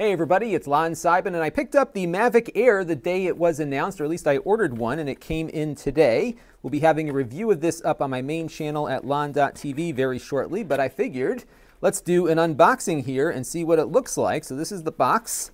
Hey everybody, it's Lon Seidman, and I picked up the Mavic Air the day it was announced, or at least I ordered one, and it came in today. We'll be having a review of this up on my main channel at lon.tv very shortly, but I figured let's do an unboxing here and see what it looks like. So this is the box,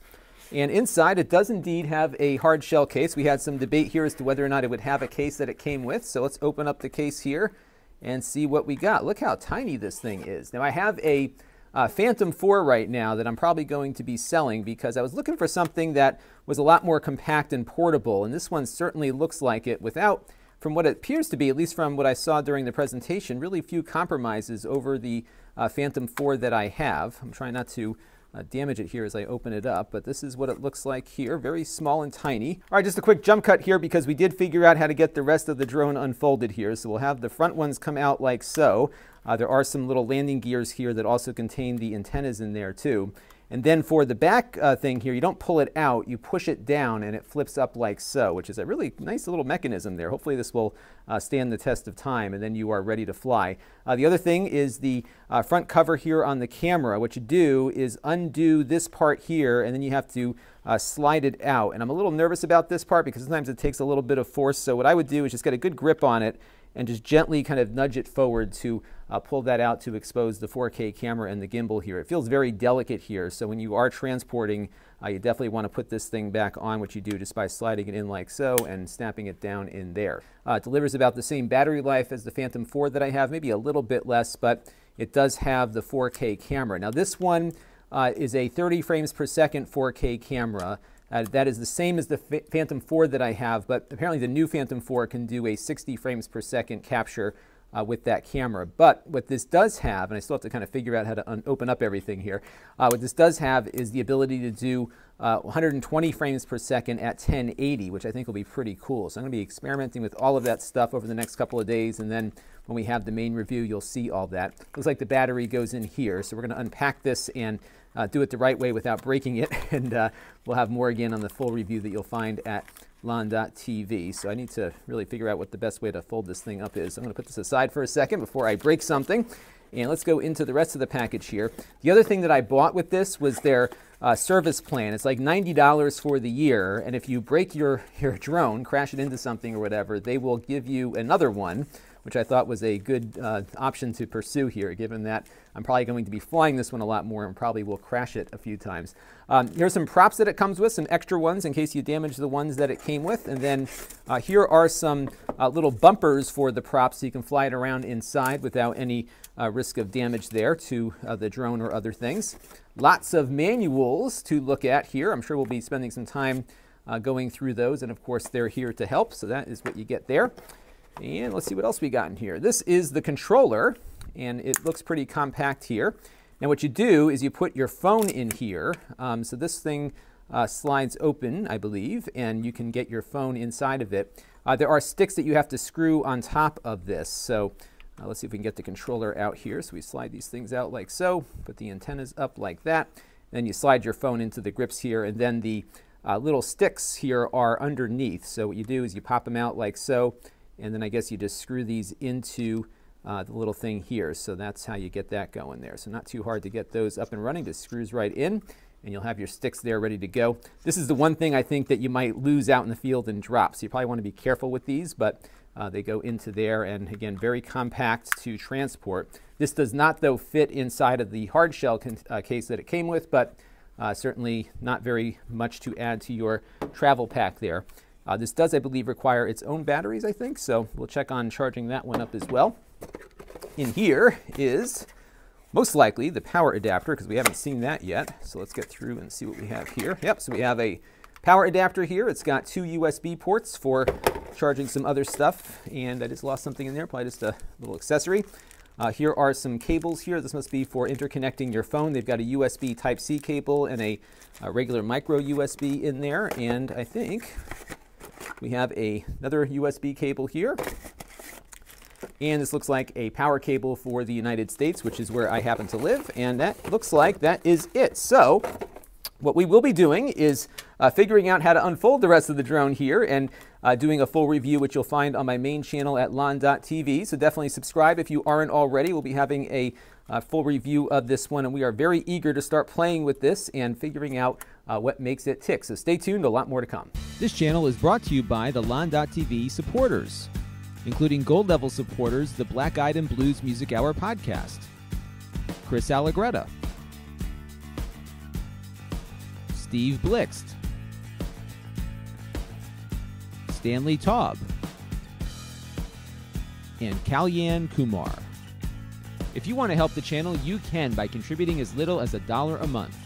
and inside it does indeed have a hard shell case. We had some debate here as to whether or not it would have a case that it came with, so let's open up the case here and see what we got. Look how tiny this thing is. Now I have a uh, Phantom 4 right now that I'm probably going to be selling because I was looking for something that was a lot more compact and portable, and this one certainly looks like it without, from what it appears to be, at least from what I saw during the presentation, really few compromises over the uh, Phantom 4 that I have. I'm trying not to uh, damage it here as I open it up, but this is what it looks like here, very small and tiny. All right, just a quick jump cut here because we did figure out how to get the rest of the drone unfolded here. So we'll have the front ones come out like so. Uh, there are some little landing gears here that also contain the antennas in there too. And then for the back uh, thing here, you don't pull it out, you push it down and it flips up like so, which is a really nice little mechanism there. Hopefully this will uh, stand the test of time and then you are ready to fly. Uh, the other thing is the uh, front cover here on the camera. What you do is undo this part here and then you have to uh, slide it out. And I'm a little nervous about this part because sometimes it takes a little bit of force. So what I would do is just get a good grip on it and just gently kind of nudge it forward to uh, pull that out to expose the 4K camera and the gimbal here. It feels very delicate here, so when you are transporting, uh, you definitely want to put this thing back on, which you do just by sliding it in like so and snapping it down in there. Uh, it delivers about the same battery life as the Phantom 4 that I have, maybe a little bit less, but it does have the 4K camera. Now this one uh, is a 30 frames per second 4K camera. Uh, that is the same as the Phantom 4 that I have, but apparently the new Phantom 4 can do a 60 frames per second capture uh, with that camera. But what this does have, and I still have to kind of figure out how to open up everything here, uh, what this does have is the ability to do uh, 120 frames per second at 1080, which I think will be pretty cool. So I'm going to be experimenting with all of that stuff over the next couple of days, and then when we have the main review, you'll see all that. Looks like the battery goes in here, so we're going to unpack this and uh, do it the right way without breaking it, and uh, we'll have more again on the full review that you'll find at lon.tv. So I need to really figure out what the best way to fold this thing up is. I'm going to put this aside for a second before I break something. And let's go into the rest of the package here. The other thing that I bought with this was their uh, service plan. It's like $90 for the year. And if you break your, your drone, crash it into something or whatever, they will give you another one which I thought was a good uh, option to pursue here, given that I'm probably going to be flying this one a lot more and probably will crash it a few times. Um, here's some props that it comes with, some extra ones in case you damage the ones that it came with. And then uh, here are some uh, little bumpers for the props so you can fly it around inside without any uh, risk of damage there to uh, the drone or other things. Lots of manuals to look at here. I'm sure we'll be spending some time uh, going through those. And of course, they're here to help. So that is what you get there. And let's see what else we got in here. This is the controller, and it looks pretty compact here. Now what you do is you put your phone in here. Um, so this thing uh, slides open, I believe, and you can get your phone inside of it. Uh, there are sticks that you have to screw on top of this. So uh, let's see if we can get the controller out here. So we slide these things out like so, put the antennas up like that. Then you slide your phone into the grips here, and then the uh, little sticks here are underneath. So what you do is you pop them out like so, and then I guess you just screw these into uh, the little thing here. So that's how you get that going there. So not too hard to get those up and running. Just screws right in and you'll have your sticks there ready to go. This is the one thing I think that you might lose out in the field and drop. So you probably want to be careful with these, but uh, they go into there and again, very compact to transport. This does not though fit inside of the hard shell uh, case that it came with, but uh, certainly not very much to add to your travel pack there. Uh, this does, I believe, require its own batteries, I think, so we'll check on charging that one up as well. In here is most likely the power adapter, because we haven't seen that yet. So let's get through and see what we have here. Yep, so we have a power adapter here. It's got two USB ports for charging some other stuff, and I just lost something in there, probably just a little accessory. Uh, here are some cables here. This must be for interconnecting your phone. They've got a USB Type-C cable and a, a regular micro USB in there, and I think we have a, another USB cable here. And this looks like a power cable for the United States, which is where I happen to live. And that looks like that is it. So what we will be doing is uh, figuring out how to unfold the rest of the drone here and uh, doing a full review, which you'll find on my main channel at lon.tv. So definitely subscribe if you aren't already. We'll be having a a full review of this one, and we are very eager to start playing with this and figuring out uh, what makes it tick. So stay tuned, a lot more to come. This channel is brought to you by the Lon.TV supporters, including gold level supporters, the Black Eyed and Blues Music Hour podcast, Chris Allegretta, Steve Blixt, Stanley Taub, and Kalyan Kumar. If you want to help the channel, you can by contributing as little as a dollar a month.